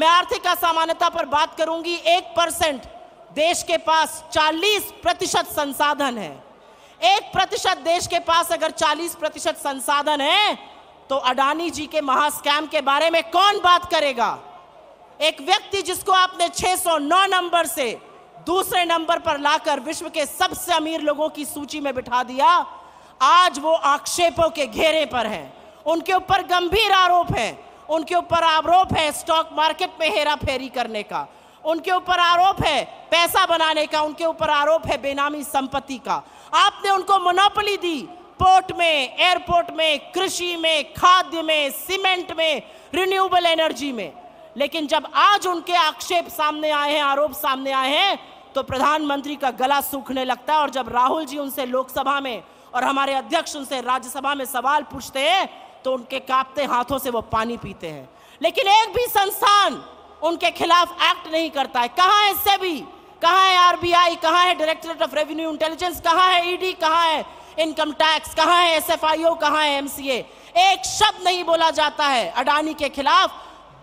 मैं आर्थिक असमानता पर बात करूँगी। एक परसेंट देश के पास 40 प्रतिशत संसाधन है। एक प्रतिशत देश के पास अगर 40 प्रतिशत संसाधन है तो अडानी जी के महास्कैम के बारे में कौन बात करेगा? एक व्यक्ति जिसको आपने 609 नंबर से दूसरे नंबर पर लाकर विश्व के सबसे अमीर लोगों की सूची में बिठा दिया, आज वो आक्षेपों के घेरे पर है। उनके ऊपर गंभीर आरोप है। उनके ऊपर आरोप है स्टॉक मार्केट में हेरा फेरी करने का। उनके ऊपर आरोप है पैसा बनाने का, उनके ऊपर आरोप है बेनामी संपत्ति का। आपने उनको मोनोपोली दी, पोर्ट में, एयरपोर्ट में, कृषि में, खाद्य में, सीमेंट में, रिन्यूएबल एनर्जी में। लेकिन जब आज उनके आक्षेप सामने आए हैं, आरोप सामने आए हैं तो प्रधानमंत्री का गला सूखने लगता है और जब राहुल जी उनसे लोकसभा में और हमारे अध्यक्ष उनसे राज्यसभा में सवाल पूछते हैं तो उनके कांपते हाथों से वो पानी पीते हैं। लेकिन एक भी संस्थान उनके खिलाफ एक्ट नहीं करता है। कहाँ है सेबी कहाँ है आरबीआई कहाँ है डायरेक्टरेट ऑफ़ रेवेन्यू इंटेलिजेंस कहाँ है ईडी कहाँ है इनकम टैक्स कहाँ है एसएफआईओ कहाँ है एमसीए एक शब्द नहीं बोला जाता है अडानी के खिलाफ।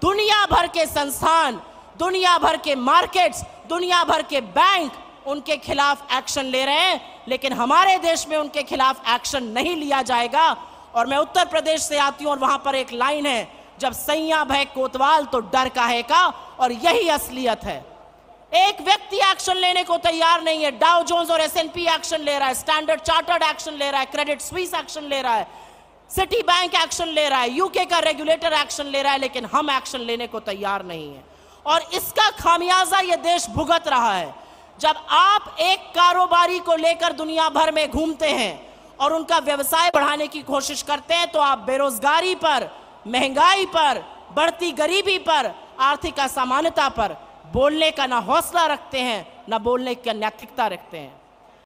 दुनिया भर के संस्थान, दुनिया भर के मार्केट्स दुनिया भर के बैंक उनके खिलाफ एक्शन ले रहे हैं। लेकिन हमारे देश में उनके खिलाफ एक्शन नहीं लिया जाएगा। और मैं उत्तर प्रदेश से आती हूँ और वहाँ पर एक लाइन है, जब सैया भय कोतवाल तो डर काहे का? और यही असलियत है। एक व्यक्ति एक्शन लेने को तैयार नहीं है। डाउ जोन्स और एसएनपी एक्शन ले रहा है, स्टैंडर्ड चार्टर्ड एक्शन ले रहा है, क्रेडिट स्विस एक्शन ले रहा है, सिटी बैंक एक्शन ले रहा है यूके का रेगुलेटर एक्शन ले रहा है, लेकिन हम एक्शन लेने को तैयार नहीं है। और इसका खामियाजा ये देश भुगत रहा है। जब आप एक कारोबारी को लेकर दुनिया भर में घूमते हैं और उनका व्यवसाय बढ़ाने की कोशिश करते हैं तो आप बेरोजगारी पर, महँगाई पर, बढ़ती गरीबी पर, आर्थिक असमानता पर बोलने का ना हौसला रखते हैं, ना बोलने की नैतिकता रखते हैं।